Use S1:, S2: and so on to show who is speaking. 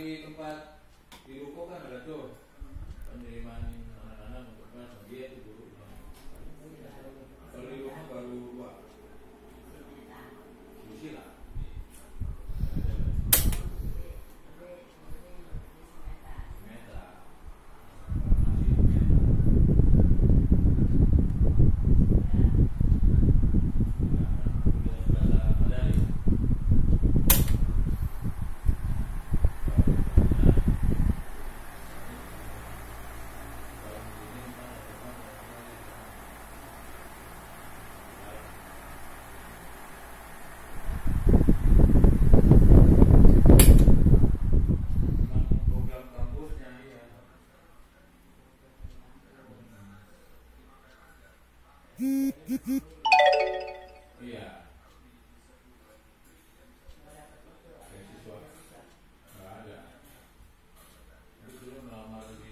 S1: di tempat di ruko kan ada tuh
S2: Iya. Mahasiswa.
S1: ada. Itu melamar di